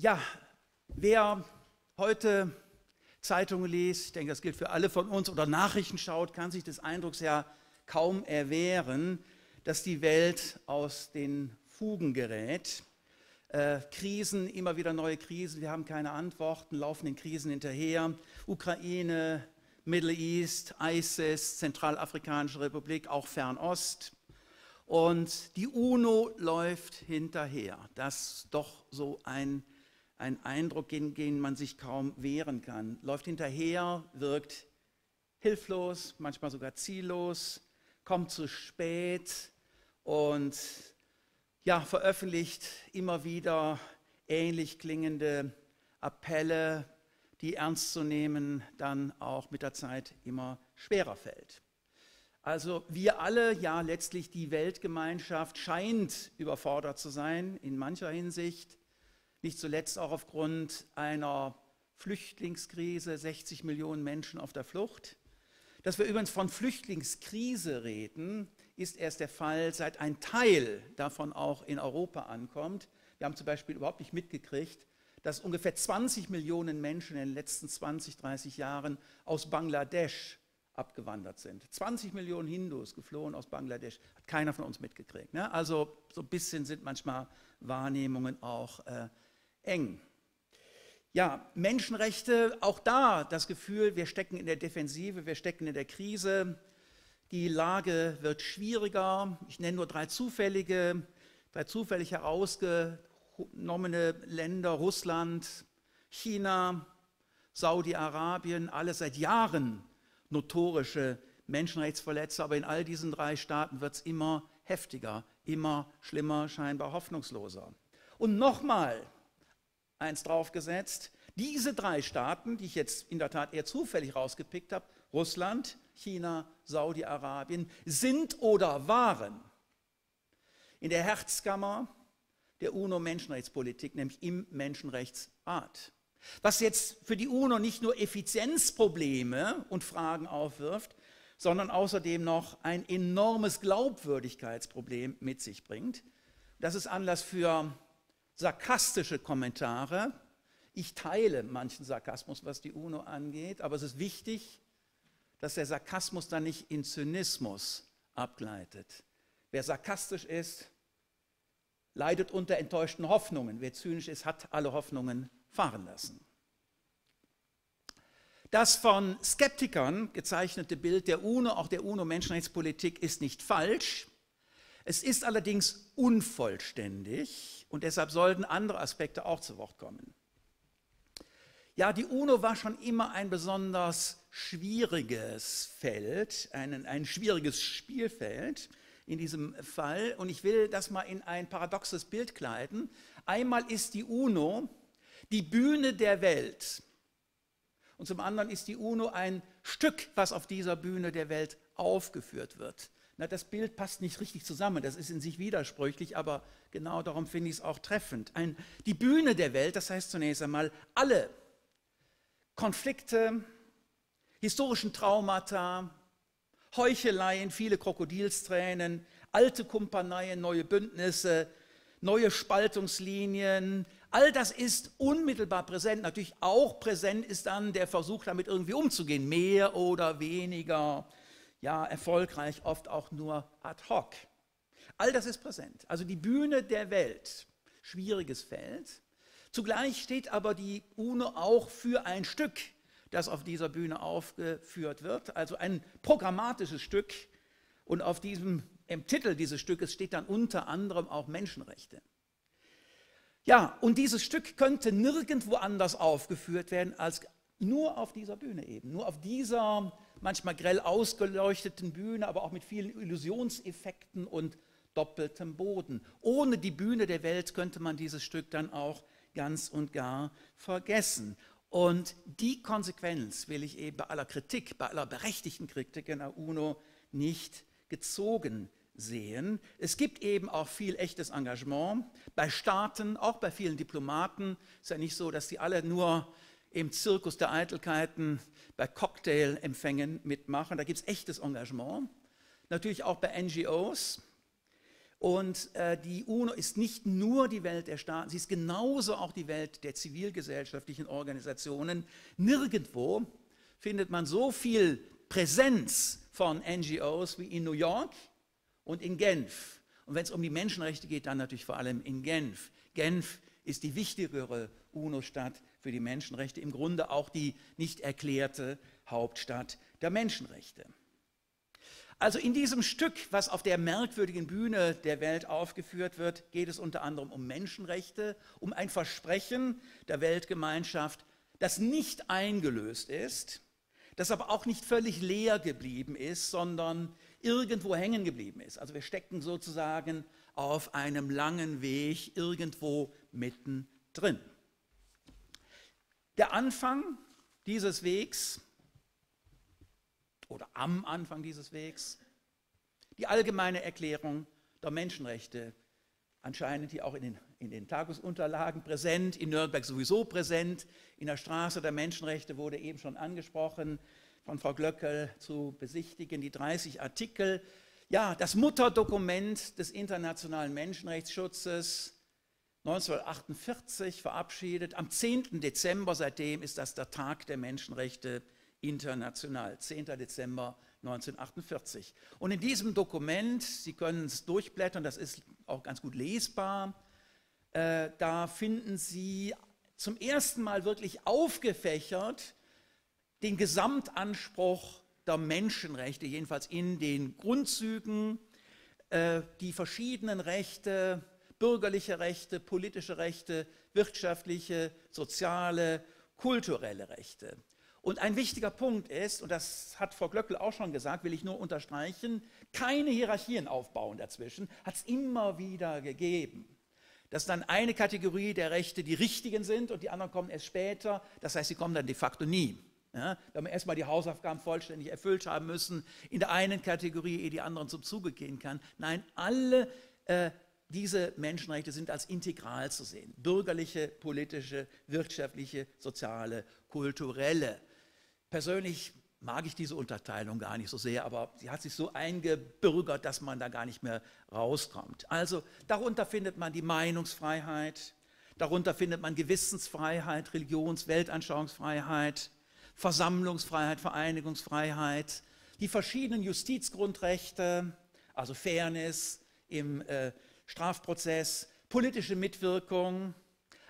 Ja, wer heute Zeitungen liest, ich denke, das gilt für alle von uns, oder Nachrichten schaut, kann sich des Eindrucks ja kaum erwehren, dass die Welt aus den Fugen gerät. Äh, Krisen, immer wieder neue Krisen, wir haben keine Antworten, laufen den Krisen hinterher. Ukraine, Middle East, ISIS, Zentralafrikanische Republik, auch Fernost. Und die UNO läuft hinterher. Das ist doch so ein, ein Eindruck, gegen den man sich kaum wehren kann. Läuft hinterher, wirkt hilflos, manchmal sogar ziellos, kommt zu spät und ja, veröffentlicht immer wieder ähnlich klingende Appelle, die ernst zu nehmen dann auch mit der Zeit immer schwerer fällt. Also wir alle, ja letztlich die Weltgemeinschaft scheint überfordert zu sein in mancher Hinsicht, nicht zuletzt auch aufgrund einer Flüchtlingskrise, 60 Millionen Menschen auf der Flucht. Dass wir übrigens von Flüchtlingskrise reden, ist erst der Fall, seit ein Teil davon auch in Europa ankommt. Wir haben zum Beispiel überhaupt nicht mitgekriegt, dass ungefähr 20 Millionen Menschen in den letzten 20, 30 Jahren aus Bangladesch abgewandert sind. 20 Millionen Hindus geflohen aus Bangladesch, hat keiner von uns mitgekriegt. Ne? Also so ein bisschen sind manchmal Wahrnehmungen auch äh, eng. Ja, Menschenrechte, auch da das Gefühl, wir stecken in der Defensive, wir stecken in der Krise. Die Lage wird schwieriger. Ich nenne nur drei zufällige, drei zufällig herausgenommene Länder, Russland, China, Saudi-Arabien, alle seit Jahren notorische Menschenrechtsverletzer, aber in all diesen drei Staaten wird es immer heftiger, immer schlimmer, scheinbar hoffnungsloser. Und nochmal eins draufgesetzt, diese drei Staaten, die ich jetzt in der Tat eher zufällig rausgepickt habe, Russland, China, Saudi-Arabien, sind oder waren in der Herzkammer der UNO-Menschenrechtspolitik, nämlich im Menschenrechtsrat. Was jetzt für die UNO nicht nur Effizienzprobleme und Fragen aufwirft, sondern außerdem noch ein enormes Glaubwürdigkeitsproblem mit sich bringt. Das ist Anlass für sarkastische Kommentare. Ich teile manchen Sarkasmus, was die UNO angeht, aber es ist wichtig, dass der Sarkasmus dann nicht in Zynismus abgleitet. Wer sarkastisch ist, leidet unter enttäuschten Hoffnungen. Wer zynisch ist, hat alle Hoffnungen fahren lassen. Das von Skeptikern gezeichnete Bild der UNO, auch der UNO-Menschenrechtspolitik, ist nicht falsch. Es ist allerdings unvollständig und deshalb sollten andere Aspekte auch zu Wort kommen. Ja, die UNO war schon immer ein besonders schwieriges Feld, ein, ein schwieriges Spielfeld in diesem Fall. Und ich will das mal in ein paradoxes Bild kleiden. Einmal ist die UNO die Bühne der Welt. Und zum anderen ist die UNO ein Stück, was auf dieser Bühne der Welt aufgeführt wird. Na, das Bild passt nicht richtig zusammen, das ist in sich widersprüchlich, aber genau darum finde ich es auch treffend. Ein, die Bühne der Welt, das heißt zunächst einmal alle Konflikte, historischen Traumata, Heucheleien, viele Krokodilstränen, alte Kumpaneien, neue Bündnisse, neue Spaltungslinien, All das ist unmittelbar präsent. Natürlich auch präsent ist dann der Versuch, damit irgendwie umzugehen, mehr oder weniger, ja, erfolgreich, oft auch nur ad hoc. All das ist präsent. Also die Bühne der Welt, schwieriges Feld. Zugleich steht aber die UNO auch für ein Stück, das auf dieser Bühne aufgeführt wird, also ein programmatisches Stück. Und auf diesem, im Titel dieses Stückes steht dann unter anderem auch Menschenrechte. Ja, und dieses Stück könnte nirgendwo anders aufgeführt werden als nur auf dieser Bühne eben, nur auf dieser manchmal grell ausgeleuchteten Bühne, aber auch mit vielen Illusionseffekten und doppeltem Boden. Ohne die Bühne der Welt könnte man dieses Stück dann auch ganz und gar vergessen. Und die Konsequenz will ich eben bei aller Kritik, bei aller berechtigten Kritik in der UNO nicht gezogen sehen. Es gibt eben auch viel echtes Engagement bei Staaten, auch bei vielen Diplomaten. Es ist ja nicht so, dass die alle nur im Zirkus der Eitelkeiten bei Cocktailempfängen mitmachen. Da gibt es echtes Engagement. Natürlich auch bei NGOs. Und äh, die UNO ist nicht nur die Welt der Staaten, sie ist genauso auch die Welt der zivilgesellschaftlichen Organisationen. Nirgendwo findet man so viel Präsenz von NGOs wie in New York und in Genf. Und wenn es um die Menschenrechte geht, dann natürlich vor allem in Genf. Genf ist die wichtigere UNO-Stadt für die Menschenrechte, im Grunde auch die nicht erklärte Hauptstadt der Menschenrechte. Also in diesem Stück, was auf der merkwürdigen Bühne der Welt aufgeführt wird, geht es unter anderem um Menschenrechte, um ein Versprechen der Weltgemeinschaft, das nicht eingelöst ist, das aber auch nicht völlig leer geblieben ist, sondern irgendwo hängen geblieben ist. Also wir stecken sozusagen auf einem langen Weg irgendwo mittendrin. Der Anfang dieses Wegs oder am Anfang dieses Wegs. Die allgemeine Erklärung der Menschenrechte, anscheinend hier auch in den, in den Tagungsunterlagen präsent, in Nürnberg sowieso präsent, in der Straße der Menschenrechte wurde eben schon angesprochen, von Frau Glöckel zu besichtigen, die 30 Artikel. Ja, das Mutterdokument des internationalen Menschenrechtsschutzes 1948 verabschiedet. Am 10. Dezember seitdem ist das der Tag der Menschenrechte international, 10. Dezember 1948. Und in diesem Dokument, Sie können es durchblättern, das ist auch ganz gut lesbar, äh, da finden Sie zum ersten Mal wirklich aufgefächert den Gesamtanspruch der Menschenrechte, jedenfalls in den Grundzügen, äh, die verschiedenen Rechte, bürgerliche Rechte, politische Rechte, wirtschaftliche, soziale, kulturelle Rechte. Und ein wichtiger Punkt ist, und das hat Frau Glöckel auch schon gesagt, will ich nur unterstreichen, keine Hierarchien aufbauen dazwischen, hat es immer wieder gegeben. Dass dann eine Kategorie der Rechte die richtigen sind und die anderen kommen erst später, das heißt, sie kommen dann de facto nie. Ja, wenn wir erstmal die Hausaufgaben vollständig erfüllt haben müssen, in der einen Kategorie, ehe die anderen zum Zuge gehen kann. Nein, alle äh, diese Menschenrechte sind als integral zu sehen. Bürgerliche, politische, wirtschaftliche, soziale, kulturelle. Persönlich mag ich diese Unterteilung gar nicht so sehr, aber sie hat sich so eingebürgert, dass man da gar nicht mehr rauskommt. Also darunter findet man die Meinungsfreiheit, darunter findet man Gewissensfreiheit, Religions-, Weltanschauungsfreiheit, Versammlungsfreiheit, Vereinigungsfreiheit, die verschiedenen Justizgrundrechte, also Fairness im äh, Strafprozess, politische Mitwirkung,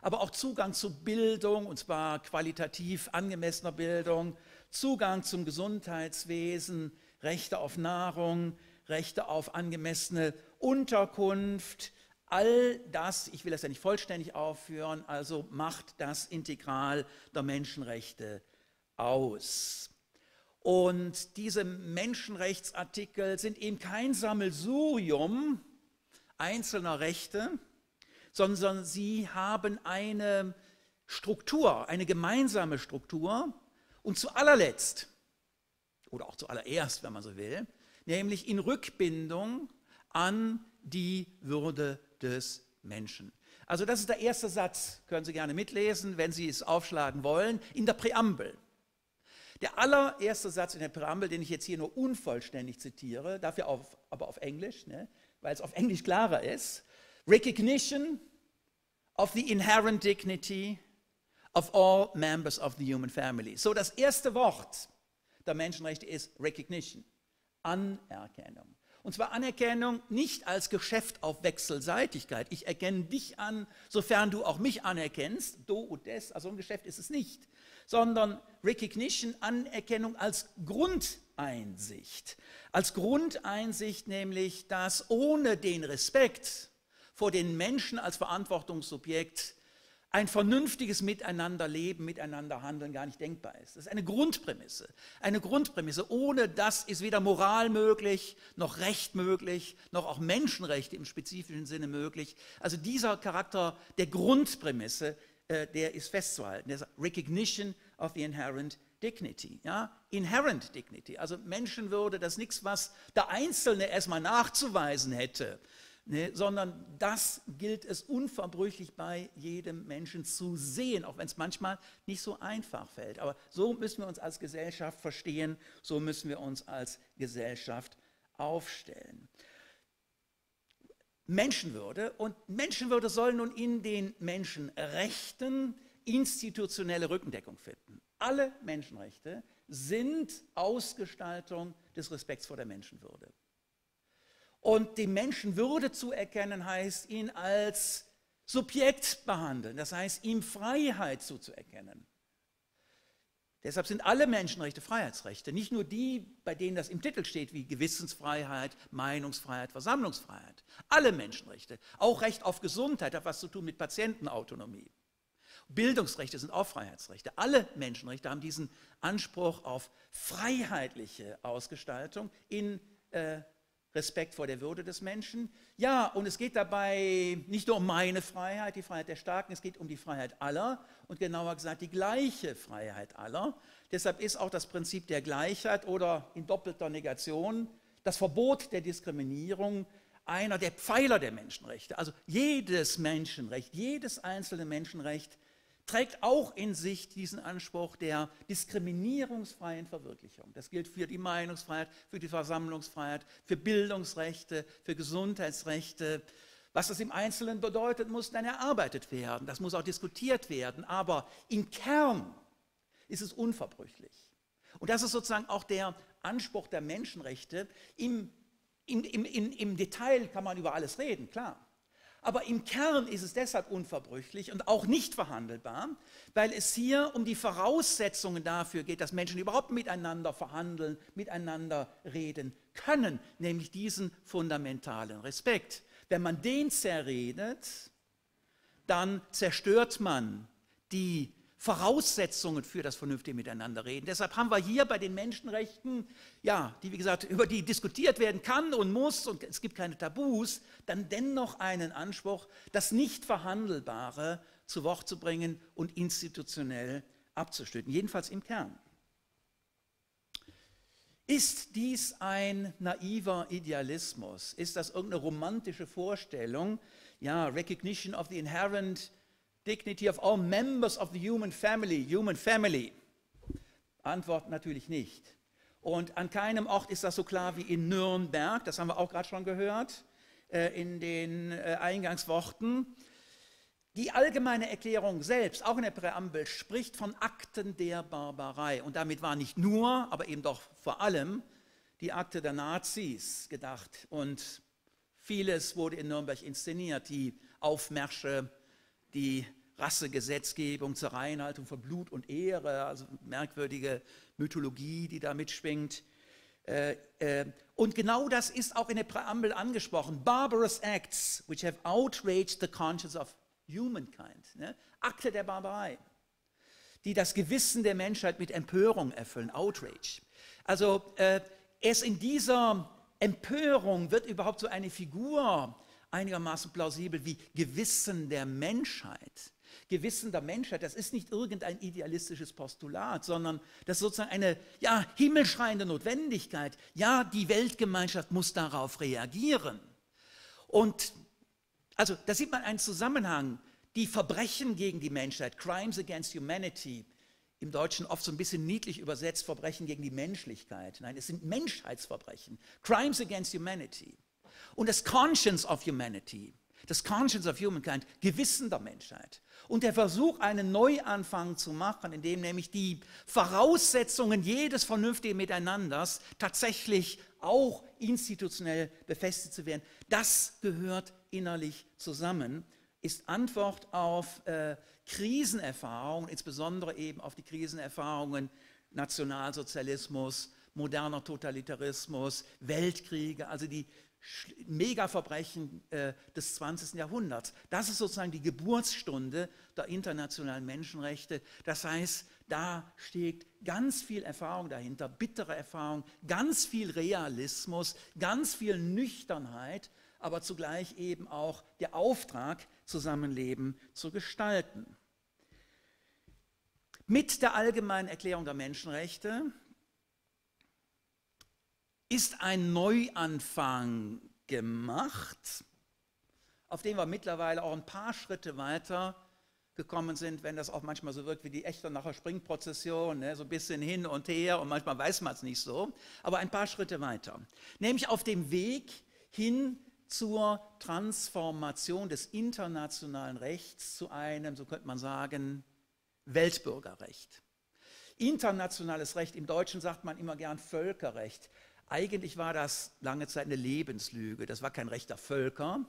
aber auch Zugang zu Bildung, und zwar qualitativ angemessener Bildung, Zugang zum Gesundheitswesen, Rechte auf Nahrung, Rechte auf angemessene Unterkunft, all das, ich will das ja nicht vollständig aufführen, also macht das Integral der Menschenrechte aus. Und diese Menschenrechtsartikel sind eben kein Sammelsurium einzelner Rechte, sondern sie haben eine Struktur, eine gemeinsame Struktur und zu allerletzt, oder auch zuallererst, wenn man so will, nämlich in Rückbindung an die Würde des Menschen. Also das ist der erste Satz, können Sie gerne mitlesen, wenn Sie es aufschlagen wollen, in der Präambel. Der allererste Satz in der Präambel, den ich jetzt hier nur unvollständig zitiere, dafür auf, aber auf Englisch, ne, weil es auf Englisch klarer ist, Recognition of the inherent dignity of all members of the human family. So das erste Wort der Menschenrechte ist Recognition, Anerkennung. Und zwar Anerkennung nicht als Geschäft auf Wechselseitigkeit. Ich erkenne dich an, sofern du auch mich anerkennst. Do und des, also ein Geschäft ist es nicht. Sondern Recognition, Anerkennung als Grundeinsicht. Als Grundeinsicht nämlich, dass ohne den Respekt vor den Menschen als Verantwortungssubjekt ein vernünftiges Miteinanderleben, Miteinanderhandeln gar nicht denkbar ist. Das ist eine Grundprämisse. Eine Grundprämisse. Ohne das ist weder Moral möglich, noch Recht möglich, noch auch Menschenrechte im spezifischen Sinne möglich. Also dieser Charakter der Grundprämisse, äh, der ist festzuhalten. Der Recognition of the inherent dignity. Ja? Inherent dignity. Also Menschenwürde, das ist nichts, was der Einzelne erstmal nachzuweisen hätte ne, sondern das gilt es unverbrüchlich bei jedem Menschen zu sehen, auch wenn es manchmal nicht so einfach fällt. Aber so müssen wir uns als Gesellschaft verstehen, so müssen wir uns als Gesellschaft aufstellen. Menschenwürde. Und Menschenwürde soll nun in den Menschenrechten institutionelle Rückendeckung finden. Alle Menschenrechte sind Ausgestaltung des Respekts vor der Menschenwürde. Und die Menschenwürde zu erkennen heißt, ihn als Subjekt behandeln, das heißt, ihm Freiheit zuzuerkennen. Deshalb sind alle Menschenrechte Freiheitsrechte, nicht nur die, bei denen das im Titel steht, wie Gewissensfreiheit, Meinungsfreiheit, Versammlungsfreiheit. Alle Menschenrechte, auch Recht auf Gesundheit hat was zu tun mit Patientenautonomie. Bildungsrechte sind auch Freiheitsrechte. Alle Menschenrechte haben diesen Anspruch auf freiheitliche Ausgestaltung in äh, Respekt vor der Würde des Menschen. Ja, und es geht dabei nicht nur um meine Freiheit, die Freiheit der Starken, es geht um die Freiheit aller und genauer gesagt die gleiche Freiheit aller. Deshalb ist auch das Prinzip der Gleichheit oder in doppelter Negation das Verbot der Diskriminierung einer der Pfeiler der Menschenrechte. Also jedes Menschenrecht, jedes einzelne Menschenrecht trägt auch in sich diesen Anspruch der diskriminierungsfreien Verwirklichung. Das gilt für die Meinungsfreiheit, für die Versammlungsfreiheit, für Bildungsrechte, für Gesundheitsrechte. Was das im Einzelnen bedeutet, muss dann erarbeitet werden. Das muss auch diskutiert werden. Aber im Kern ist es unverbrüchlich. Und das ist sozusagen auch der Anspruch der Menschenrechte. Im, im, im, im Detail kann man über alles reden, klar. Aber im Kern ist es deshalb unverbrüchlich und auch nicht verhandelbar, weil es hier um die Voraussetzungen dafür geht, dass Menschen überhaupt miteinander verhandeln, miteinander reden können, nämlich diesen fundamentalen Respekt. Wenn man den zerredet, dann zerstört man die Voraussetzungen für das vernünftige Miteinanderreden. Deshalb haben wir hier bei den Menschenrechten, ja, die wie gesagt, über die diskutiert werden kann und muss und es gibt keine Tabus, dann dennoch einen Anspruch, das Nicht-Verhandelbare zu Wort zu bringen und institutionell abzustützen, jedenfalls im Kern. Ist dies ein naiver Idealismus? Ist das irgendeine romantische Vorstellung? Ja, Recognition of the inherent dignity of all members of the human family, human family? Antwort natürlich nicht. Und an keinem Ort ist das so klar wie in Nürnberg, das haben wir auch gerade schon gehört äh, in den äh, Eingangsworten. Die allgemeine Erklärung selbst, auch in der Präambel, spricht von Akten der Barbarei. Und damit war nicht nur, aber eben doch vor allem die Akte der Nazis gedacht. Und vieles wurde in Nürnberg inszeniert, die Aufmärsche, die Rassegesetzgebung zur Reinhaltung von Blut und Ehre, also merkwürdige Mythologie, die da mitschwingt. Äh, äh, und genau das ist auch in der Präambel angesprochen. Barbarous acts which have outraged the conscience of humankind. Ne? Akte der Barbarei, die das Gewissen der Menschheit mit Empörung erfüllen. Outrage. Also äh, erst in dieser Empörung wird überhaupt so eine Figur einigermaßen plausibel wie Gewissen der Menschheit. Gewissen der Menschheit, das ist nicht irgendein idealistisches Postulat, sondern das ist sozusagen eine ja, himmelschreiende Notwendigkeit. Ja, die Weltgemeinschaft muss darauf reagieren. Und also da sieht man einen Zusammenhang. Die Verbrechen gegen die Menschheit, Crimes against Humanity, im Deutschen oft so ein bisschen niedlich übersetzt, Verbrechen gegen die Menschlichkeit. Nein, es sind Menschheitsverbrechen, Crimes against Humanity. Und das Conscience of Humanity, das Conscience of Humankind, Gewissen der Menschheit. Und der Versuch, einen Neuanfang zu machen, indem nämlich die Voraussetzungen jedes vernünftigen Miteinanders tatsächlich auch institutionell befestigt zu werden, das gehört innerlich zusammen, ist Antwort auf äh, Krisenerfahrungen, insbesondere eben auf die Krisenerfahrungen Nationalsozialismus, moderner Totalitarismus, Weltkriege, also die Megaverbrechen äh, des 20. Jahrhunderts. Das ist sozusagen die Geburtsstunde der internationalen Menschenrechte. Das heißt, da steht ganz viel Erfahrung dahinter, bittere Erfahrung, ganz viel Realismus, ganz viel Nüchternheit, aber zugleich eben auch der Auftrag, Zusammenleben zu gestalten. Mit der allgemeinen Erklärung der Menschenrechte ist ein Neuanfang gemacht, auf dem wir mittlerweile auch ein paar Schritte weiter gekommen sind, wenn das auch manchmal so wirkt wie die echte nachher Springprozession, ne, so ein bisschen hin und her und manchmal weiß man es nicht so, aber ein paar Schritte weiter. Nämlich auf dem Weg hin zur Transformation des internationalen Rechts zu einem, so könnte man sagen, Weltbürgerrecht. Internationales Recht, im Deutschen sagt man immer gern Völkerrecht. Eigentlich war das lange Zeit eine Lebenslüge. Das war kein Recht der Völker,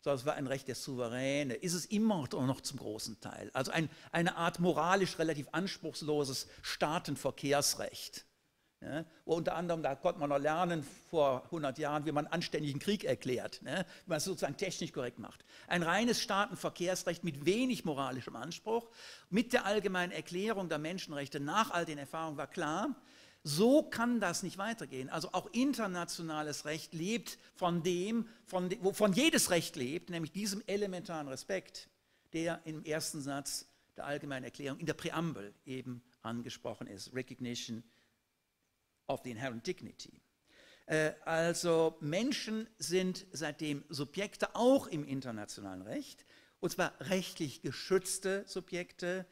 sondern es war ein Recht der Souveräne. Ist es immer noch zum großen Teil. Also ein, eine Art moralisch relativ anspruchsloses Staatenverkehrsrecht. Ja, wo unter anderem, da konnte man noch lernen vor 100 Jahren, wie man anständigen Krieg erklärt, ne, wie man es sozusagen technisch korrekt macht. Ein reines Staatenverkehrsrecht mit wenig moralischem Anspruch, mit der allgemeinen Erklärung der Menschenrechte nach all den Erfahrungen war klar, so kann das nicht weitergehen. Also auch internationales Recht lebt von dem, von de, wovon jedes Recht lebt, nämlich diesem elementaren Respekt, der im ersten Satz der allgemeinen Erklärung in der Präambel eben angesprochen ist. Recognition of the inherent dignity. Äh, also Menschen sind seitdem Subjekte auch im internationalen Recht, und zwar rechtlich geschützte Subjekte.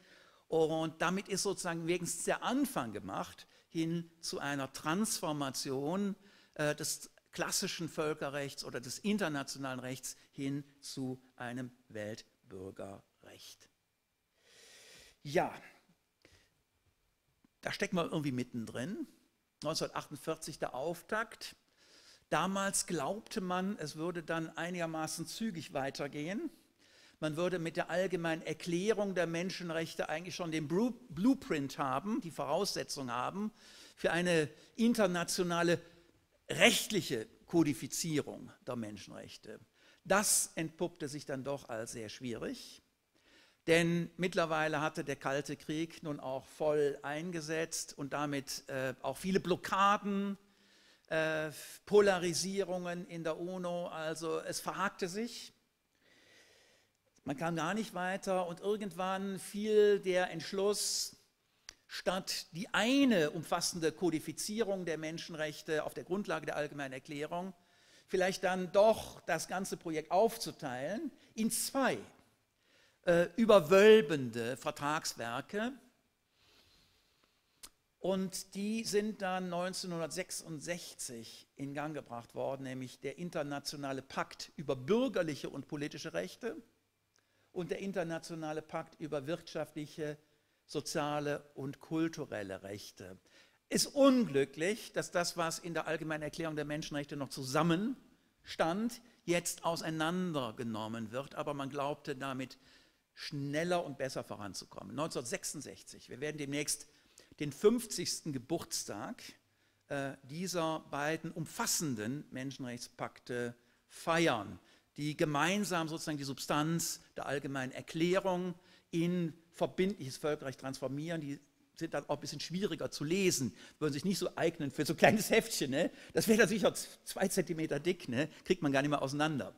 Und damit ist sozusagen wenigstens der Anfang gemacht hin zu einer Transformation äh, des klassischen Völkerrechts oder des internationalen Rechts hin zu einem Weltbürgerrecht. Ja, da stecken wir irgendwie mittendrin. 1948 der Auftakt. Damals glaubte man, es würde dann einigermaßen zügig weitergehen. Man würde mit der allgemeinen Erklärung der Menschenrechte eigentlich schon den Blueprint haben, die Voraussetzung haben für eine internationale rechtliche Kodifizierung der Menschenrechte. Das entpuppte sich dann doch als sehr schwierig. Denn mittlerweile hatte der Kalte Krieg nun auch voll eingesetzt und damit äh, auch viele Blockaden, äh, Polarisierungen in der UNO. Also es verhakte sich. Man kam gar nicht weiter und irgendwann fiel der Entschluss, statt die eine umfassende Kodifizierung der Menschenrechte auf der Grundlage der allgemeinen Erklärung, vielleicht dann doch das ganze Projekt aufzuteilen in zwei äh, überwölbende Vertragswerke. Und die sind dann 1966 in Gang gebracht worden, nämlich der Internationale Pakt über bürgerliche und politische Rechte und der Internationale Pakt über wirtschaftliche, soziale und kulturelle Rechte. Ist unglücklich, dass das, was in der Allgemeinen Erklärung der Menschenrechte noch zusammenstand, jetzt auseinandergenommen wird, aber man glaubte damit schneller und besser voranzukommen. 1966, wir werden demnächst den 50. Geburtstag äh, dieser beiden umfassenden Menschenrechtspakte feiern, die gemeinsam sozusagen die Substanz der allgemeinen Erklärung in verbindliches Völkerrecht transformieren. Die sind dann auch ein bisschen schwieriger zu lesen, würden sich nicht so eignen für so ein kleines Heftchen. Ne? Das wäre dann sicher zwei Zentimeter dick, ne? kriegt man gar nicht mehr auseinander.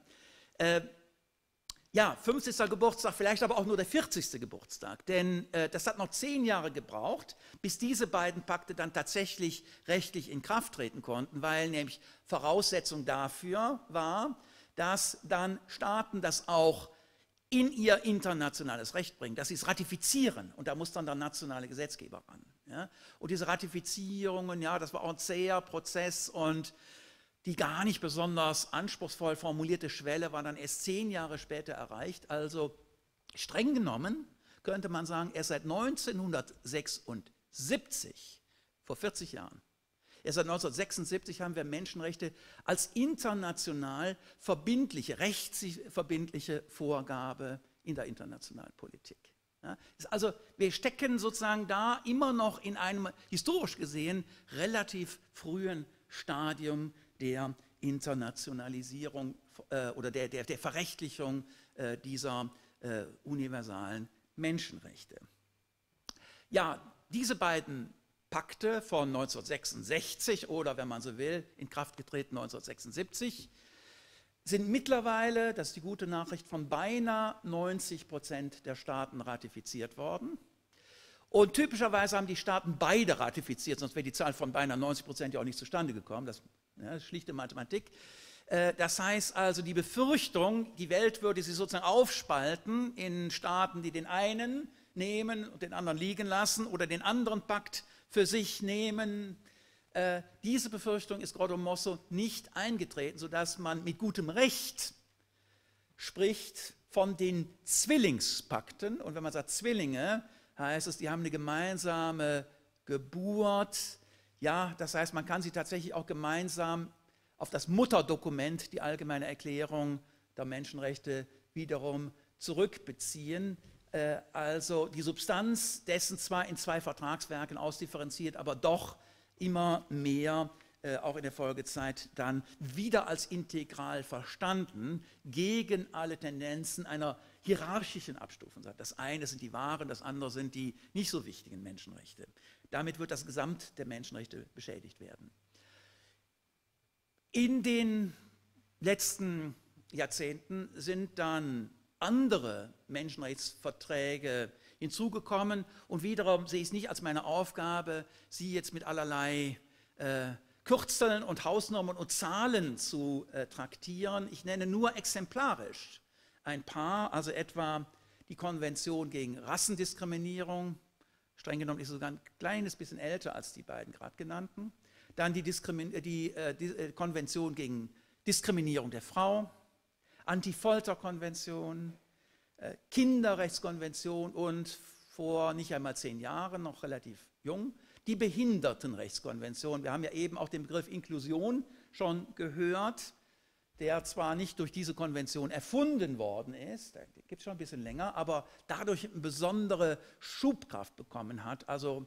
Äh, ja, 50. Geburtstag, vielleicht aber auch nur der 40. Geburtstag, denn äh, das hat noch zehn Jahre gebraucht, bis diese beiden Pakte dann tatsächlich rechtlich in Kraft treten konnten, weil nämlich Voraussetzung dafür war, dass dann Staaten das auch in ihr internationales Recht bringen, dass sie es ratifizieren und da muss dann der nationale Gesetzgeber ran. Ja? Und diese Ratifizierungen, ja, das war auch ein zäher Prozess und die gar nicht besonders anspruchsvoll formulierte Schwelle war dann erst zehn Jahre später erreicht. Also streng genommen könnte man sagen, erst seit 1976, vor 40 Jahren, erst seit 1976 haben wir Menschenrechte als international verbindliche, rechtsverbindliche Vorgabe in der internationalen Politik. Ja, also wir stecken sozusagen da immer noch in einem historisch gesehen relativ frühen Stadium der Internationalisierung äh, oder der, der, der Verrechtlichung äh, dieser äh, universalen Menschenrechte. Ja, diese beiden Pakte von 1966 oder, wenn man so will, in Kraft getreten 1976, sind mittlerweile, das ist die gute Nachricht, von beinahe 90 Prozent der Staaten ratifiziert worden. Und typischerweise haben die Staaten beide ratifiziert, sonst wäre die Zahl von beinahe 90 Prozent ja auch nicht zustande gekommen. Das ja, schlichte Mathematik. Äh, das heißt also, die Befürchtung, die Welt würde sich sozusagen aufspalten in Staaten, die den einen nehmen und den anderen liegen lassen oder den anderen Pakt für sich nehmen, äh, diese Befürchtung ist Grotto Mosso nicht eingetreten, sodass man mit gutem Recht spricht von den Zwillingspakten. Und wenn man sagt Zwillinge, heißt es, die haben eine gemeinsame Geburt. Ja, das heißt, man kann sie tatsächlich auch gemeinsam auf das Mutterdokument, die allgemeine Erklärung der Menschenrechte, wiederum zurückbeziehen. Äh, also die Substanz dessen zwar in zwei Vertragswerken ausdifferenziert, aber doch immer mehr äh, auch in der Folgezeit dann wieder als integral verstanden, gegen alle Tendenzen einer hierarchischen Abstufung. Das eine sind die wahren, das andere sind die nicht so wichtigen Menschenrechte. Damit wird das Gesamt der Menschenrechte beschädigt werden. In den letzten Jahrzehnten sind dann andere Menschenrechtsverträge hinzugekommen und wiederum sehe ich es nicht als meine Aufgabe, sie jetzt mit allerlei äh, Kürzeln und Hausnummern und Zahlen zu äh, traktieren. Ich nenne nur exemplarisch ein paar, also etwa die Konvention gegen Rassendiskriminierung, streng genommen ist sogar ein kleines bisschen älter als die beiden gerade genannten. Dann die, Diskrimin die, äh, die äh, Konvention gegen Diskriminierung der Frau, Anti-Folter-Konvention, äh, Kinderrechtskonvention und vor nicht einmal zehn Jahren, noch relativ jung, die Behindertenrechtskonvention. Wir haben ja eben auch den Begriff Inklusion schon gehört, der zwar nicht durch diese Konvention erfunden worden ist, der gibt es schon ein bisschen länger, aber dadurch eine besondere Schubkraft bekommen hat. Also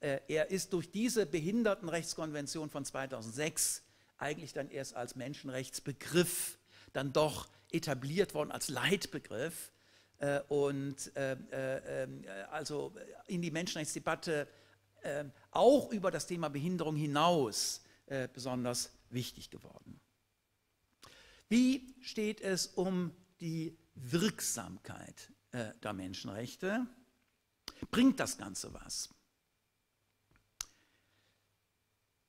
äh, er ist durch diese Behindertenrechtskonvention von 2006 eigentlich dann erst als Menschenrechtsbegriff dann doch etabliert worden, als Leitbegriff äh, und äh, äh, also in die Menschenrechtsdebatte auch über das Thema Behinderung hinaus besonders wichtig geworden. Wie steht es um die Wirksamkeit der Menschenrechte? Bringt das Ganze was?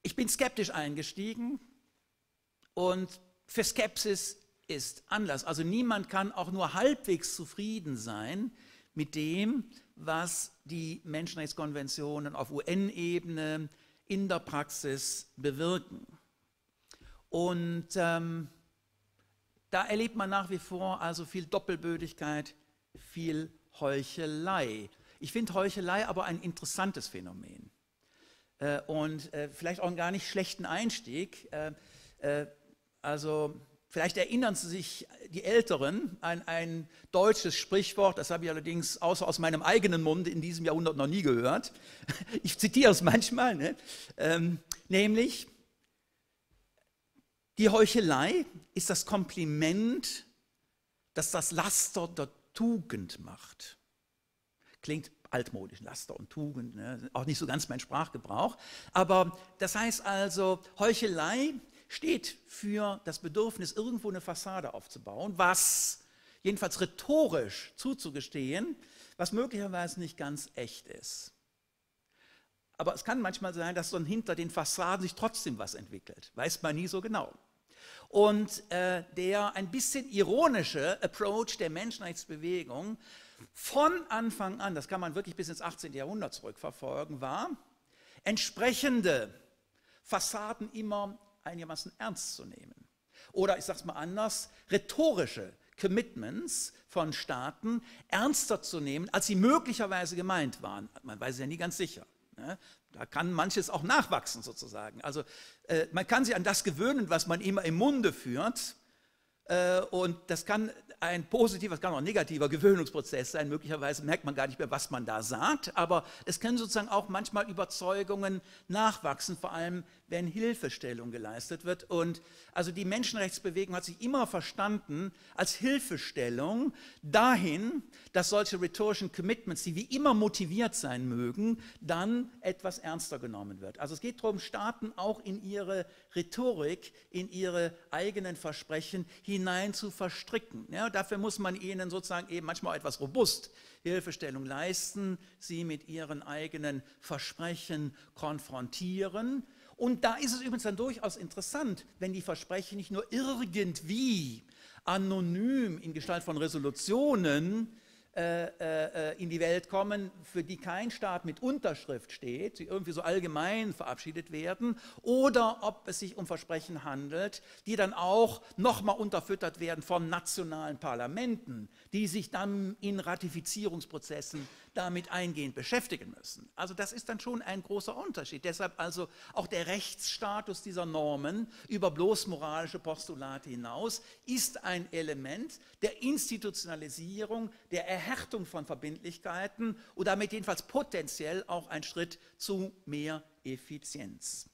Ich bin skeptisch eingestiegen und für Skepsis ist Anlass. Also niemand kann auch nur halbwegs zufrieden sein mit dem, was die Menschenrechtskonventionen auf UN-Ebene in der Praxis bewirken. Und ähm, da erlebt man nach wie vor also viel Doppelbödigkeit, viel Heuchelei. Ich finde Heuchelei aber ein interessantes Phänomen äh, und äh, vielleicht auch einen gar nicht schlechten Einstieg. Äh, äh also Vielleicht erinnern Sie sich, die Älteren, an ein deutsches Sprichwort, das habe ich allerdings außer aus meinem eigenen Mund in diesem Jahrhundert noch nie gehört. Ich zitiere es manchmal, ne? ähm, nämlich, die Heuchelei ist das Kompliment, das das Laster der Tugend macht. Klingt altmodisch, Laster und Tugend, ne? auch nicht so ganz mein Sprachgebrauch. Aber das heißt also, Heuchelei steht für das Bedürfnis, irgendwo eine Fassade aufzubauen, was jedenfalls rhetorisch zuzugestehen, was möglicherweise nicht ganz echt ist. Aber es kann manchmal sein, dass dann hinter den Fassaden sich trotzdem was entwickelt. Weiß man nie so genau. Und äh, der ein bisschen ironische Approach der Menschenrechtsbewegung von Anfang an, das kann man wirklich bis ins 18. Jahrhundert zurückverfolgen, war, entsprechende Fassaden immer einigermaßen ernst zu nehmen. Oder ich sage es mal anders, rhetorische Commitments von Staaten ernster zu nehmen, als sie möglicherweise gemeint waren. Man weiß es ja nie ganz sicher. Ne? Da kann manches auch nachwachsen sozusagen. Also äh, man kann sich an das gewöhnen, was man immer im Munde führt. Äh, und das kann ein positiver, es kann auch ein negativer Gewöhnungsprozess sein. Möglicherweise merkt man gar nicht mehr, was man da sagt, aber es können sozusagen auch manchmal Überzeugungen nachwachsen, vor allem wenn Hilfestellung geleistet wird. Und also die Menschenrechtsbewegung hat sich immer verstanden als Hilfestellung dahin, dass solche rhetorischen Commitments, die wie immer motiviert sein mögen, dann etwas ernster genommen wird. Also es geht darum, Staaten auch in ihre Rhetorik, in ihre eigenen Versprechen hinein zu verstricken. Ja, dafür muss man ihnen sozusagen eben manchmal etwas robust Hilfestellung leisten, sie mit ihren eigenen Versprechen konfrontieren und da ist es übrigens dann durchaus interessant, wenn die Versprechen nicht nur irgendwie anonym in Gestalt von Resolutionen äh, äh, in die Welt kommen, für die kein Staat mit Unterschrift steht, die irgendwie so allgemein verabschiedet werden, oder ob es sich um Versprechen handelt, die dann auch nochmal unterfüttert werden von nationalen Parlamenten, die sich dann in Ratifizierungsprozessen damit eingehend beschäftigen müssen. Also das ist dann schon ein großer Unterschied. Deshalb also auch der Rechtsstatus dieser Normen über bloß moralische Postulate hinaus ist ein Element der Institutionalisierung, der Erhärtung von Verbindlichkeiten und damit jedenfalls potenziell auch ein Schritt zu mehr Effizienz.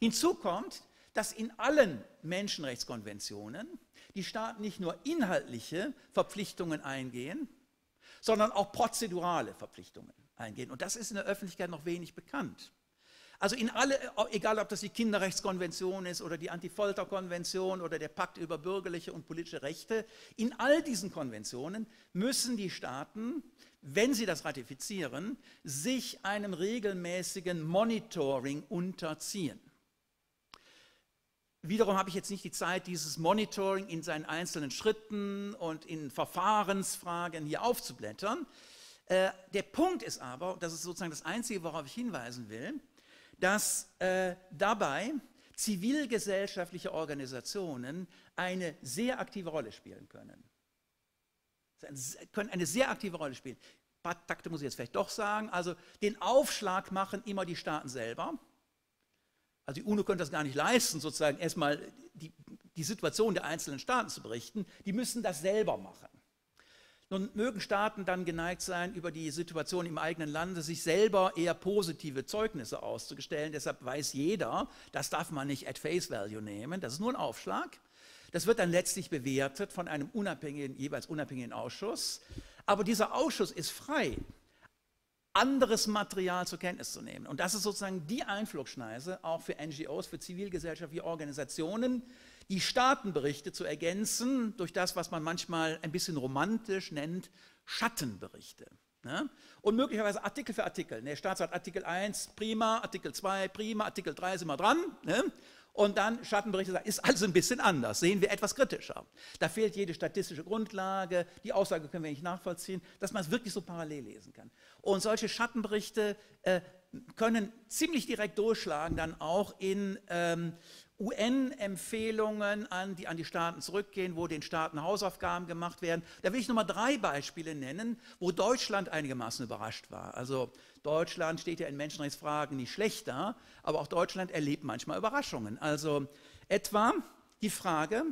Hinzu kommt, dass in allen Menschenrechtskonventionen die Staaten nicht nur inhaltliche Verpflichtungen eingehen, sondern auch prozedurale Verpflichtungen eingehen. Und das ist in der Öffentlichkeit noch wenig bekannt. Also in alle, egal ob das die Kinderrechtskonvention ist oder die Antifolterkonvention oder der Pakt über bürgerliche und politische Rechte, in all diesen Konventionen müssen die Staaten, wenn sie das ratifizieren, sich einem regelmäßigen Monitoring unterziehen. Wiederum habe ich jetzt nicht die Zeit, dieses Monitoring in seinen einzelnen Schritten und in Verfahrensfragen hier aufzublättern. Äh, der Punkt ist aber, das ist sozusagen das Einzige, worauf ich hinweisen will, dass äh, dabei zivilgesellschaftliche Organisationen eine sehr aktive Rolle spielen können. Sie können eine sehr aktive Rolle spielen. Ein paar Takte muss ich jetzt vielleicht doch sagen. Also den Aufschlag machen immer die Staaten selber. Also die UNO könnte das gar nicht leisten, sozusagen erstmal die, die Situation der einzelnen Staaten zu berichten. Die müssen das selber machen. Nun mögen Staaten dann geneigt sein, über die Situation im eigenen Lande sich selber eher positive Zeugnisse auszustellen. Deshalb weiß jeder, das darf man nicht at face value nehmen. Das ist nur ein Aufschlag. Das wird dann letztlich bewertet von einem unabhängigen, jeweils unabhängigen Ausschuss. Aber dieser Ausschuss ist frei anderes Material zur Kenntnis zu nehmen. Und das ist sozusagen die Einflugschneise auch für NGOs, für zivilgesellschaftliche Organisationen, die Staatenberichte zu ergänzen durch das, was man manchmal ein bisschen romantisch nennt, Schattenberichte. Ne? Und möglicherweise Artikel für Artikel. Der Staat sagt Artikel 1, prima, Artikel 2, prima, Artikel 3 sind wir dran. Ne? Und dann Schattenberichte sagen, ist also ein bisschen anders, sehen wir etwas kritischer. Da fehlt jede statistische Grundlage, die Aussage können wir nicht nachvollziehen, dass man es wirklich so parallel lesen kann. Und solche Schattenberichte äh, können ziemlich direkt durchschlagen dann auch in ähm, UN-Empfehlungen, an, die an die Staaten zurückgehen, wo den Staaten Hausaufgaben gemacht werden. Da will ich nochmal drei Beispiele nennen, wo Deutschland einigermaßen überrascht war. Also Deutschland steht ja in Menschenrechtsfragen nicht schlechter, aber auch Deutschland erlebt manchmal Überraschungen. Also etwa die Frage,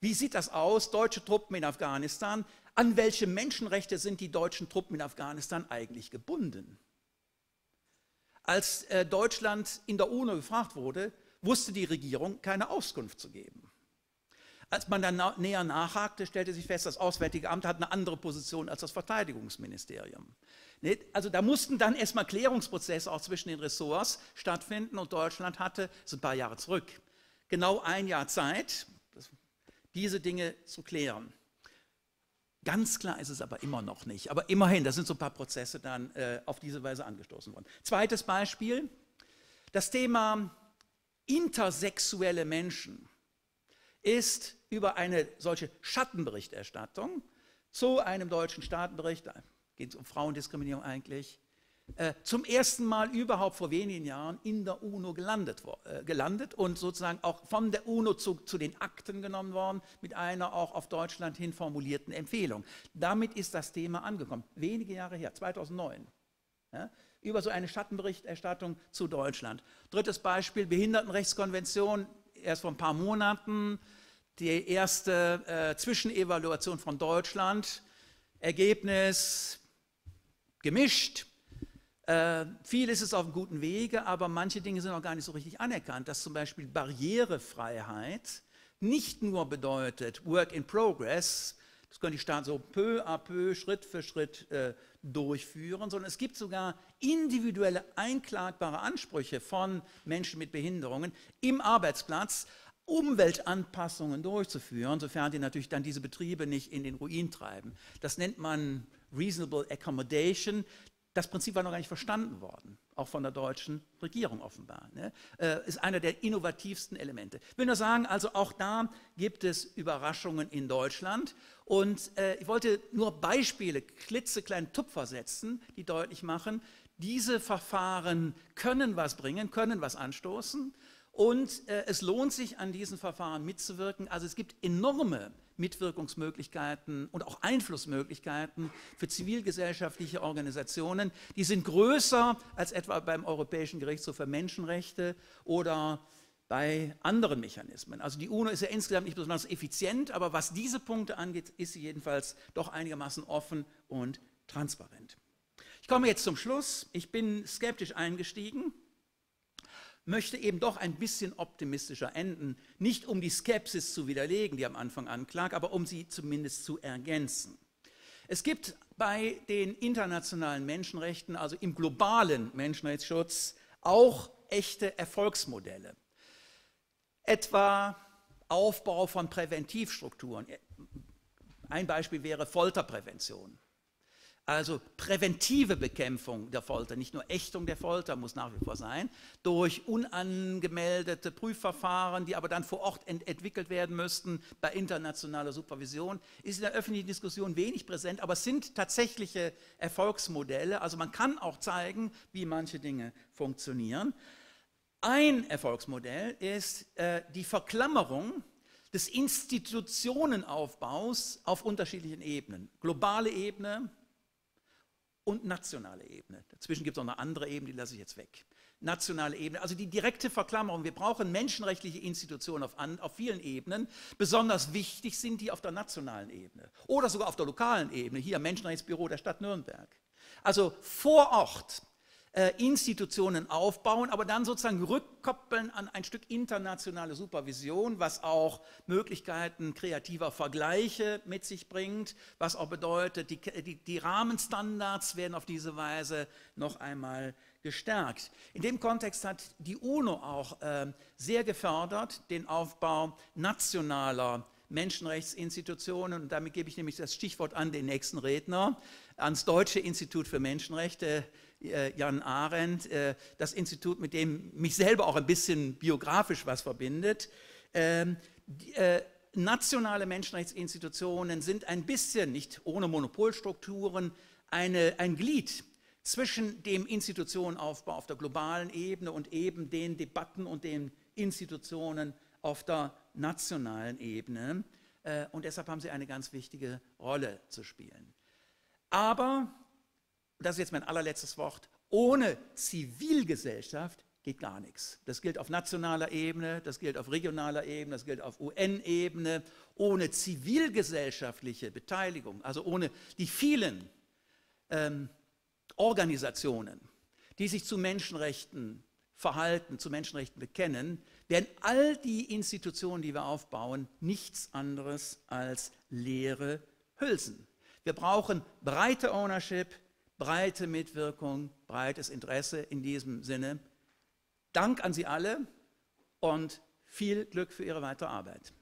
wie sieht das aus, deutsche Truppen in Afghanistan, an welche Menschenrechte sind die deutschen Truppen in Afghanistan eigentlich gebunden? Als äh, Deutschland in der UNO gefragt wurde, wusste die Regierung keine Auskunft zu geben. Als man dann näher nachhakte, stellte sich fest, das Auswärtige Amt hat eine andere Position als das Verteidigungsministerium. Also da mussten dann erstmal Klärungsprozesse auch zwischen den Ressorts stattfinden und Deutschland hatte, das ist ein paar Jahre zurück, genau ein Jahr Zeit, diese Dinge zu klären. Ganz klar ist es aber immer noch nicht. Aber immerhin, da sind so ein paar Prozesse dann äh, auf diese Weise angestoßen worden. Zweites Beispiel, das Thema intersexuelle Menschen ist über eine solche Schattenberichterstattung zu einem deutschen Staatenbericht, da geht es um Frauendiskriminierung eigentlich, äh, zum ersten Mal überhaupt vor wenigen Jahren in der UNO gelandet, äh, gelandet und sozusagen auch von der UNO zu, zu, den Akten genommen worden mit einer auch auf Deutschland hin formulierten Empfehlung. Damit ist das Thema angekommen, wenige Jahre her, 2009. Ja? Über so eine Schattenberichterstattung zu Deutschland. Drittes Beispiel, Behindertenrechtskonvention, erst vor ein paar Monaten, die erste äh, Zwischenevaluation von Deutschland, Ergebnis gemischt. Äh, vieles ist auf einem guten Wege, aber manche Dinge sind auch gar nicht so richtig anerkannt, dass zum Beispiel Barrierefreiheit nicht nur bedeutet Work in Progress, das können die Staaten so peu à peu, Schritt für Schritt äh, durchführen, sondern es gibt sogar individuelle einklagbare Ansprüche von Menschen mit Behinderungen im Arbeitsplatz, Umweltanpassungen durchzuführen, sofern die natürlich dann diese Betriebe nicht in den Ruin treiben. Das nennt man Reasonable Accommodation. Das Prinzip war noch gar nicht verstanden worden, auch von der deutschen Regierung offenbar. Ne? Äh, ist einer der innovativsten Elemente. Ich will nur sagen, also auch da gibt es Überraschungen in Deutschland. Und äh, ich wollte nur Beispiele, klitzekleine Tupfer setzen, die deutlich machen, diese Verfahren können was bringen, können was anstoßen. Und äh, es lohnt sich, an diesen Verfahren mitzuwirken. Also es gibt enorme Mitwirkungsmöglichkeiten und auch Einflussmöglichkeiten für zivilgesellschaftliche Organisationen. Die sind größer als etwa beim Europäischen Gerichtshof für Menschenrechte oder bei anderen Mechanismen. Also die UNO ist ja insgesamt nicht besonders effizient, aber was diese Punkte angeht, ist sie jedenfalls doch einigermaßen offen und transparent. Ich komme jetzt zum Schluss. Ich bin skeptisch eingestiegen möchte eben doch ein bisschen optimistischer enden, nicht um die Skepsis zu widerlegen, die am Anfang anklag, aber um sie zumindest zu ergänzen. Es gibt bei den internationalen Menschenrechten, also im globalen Menschenrechtsschutz, auch echte Erfolgsmodelle. Etwa Aufbau von Präventivstrukturen. Ein Beispiel wäre Folterprävention. Also präventive Bekämpfung der Folter, nicht nur Ächtung der Folter muss nach wie vor sein, durch unangemeldete Prüfverfahren, die aber dann vor Ort ent entwickelt werden müssten bei internationaler Supervision, ist in der öffentlichen Diskussion wenig präsent, aber es sind tatsächliche Erfolgsmodelle. Also man kann auch zeigen, wie manche Dinge funktionieren. Ein Erfolgsmodell ist äh, die Verklammerung des Institutionenaufbaus auf unterschiedlichen Ebenen. Globale Ebene, und nationale Ebene. Dazwischen gibt es noch eine andere Ebene, die lasse ich jetzt weg. Nationale Ebene, also die direkte Verklammerung. Wir brauchen menschenrechtliche Institutionen auf, auf vielen Ebenen. Besonders wichtig sind die auf der nationalen Ebene oder sogar auf der lokalen Ebene. Hier Menschenrechtsbüro der Stadt Nürnberg. Also vor Ort äh, Institutionen aufbauen, aber dann sozusagen rückkoppeln an ein Stück internationale Supervision, was auch Möglichkeiten kreativer Vergleiche mit sich bringt, was auch bedeutet, die, die, die Rahmenstandards werden auf diese Weise noch einmal gestärkt. In dem Kontext hat die UNO auch äh, sehr gefördert den Aufbau nationaler Menschenrechtsinstitutionen. Und damit gebe ich nämlich das Stichwort an den nächsten Redner, ans Deutsche Institut für Menschenrechte. Äh, Jan Arendt, äh, das Institut, mit dem mich selber auch ein bisschen biografisch was verbindet. Ähm, äh, nationale Menschenrechtsinstitutionen sind ein bisschen, nicht ohne Monopolstrukturen, eine, ein Glied zwischen dem Institutionenaufbau auf der globalen Ebene und eben den Debatten und den Institutionen auf der nationalen Ebene. Und deshalb haben sie eine ganz wichtige Rolle zu spielen. Aber das ist jetzt mein allerletztes Wort, ohne Zivilgesellschaft geht gar nichts. Das gilt auf nationaler Ebene, das gilt auf regionaler Ebene, das gilt auf UN-Ebene. Ohne zivilgesellschaftliche Beteiligung, also ohne die vielen ähm, Organisationen, die sich zu Menschenrechten verhalten, zu Menschenrechten bekennen, werden all die Institutionen, die wir aufbauen, nichts anderes als leere Hülsen. Wir brauchen breite Ownership, breite Mitwirkung, breites Interesse in diesem Sinne. Dank an Sie alle und viel Glück für Ihre weitere Arbeit.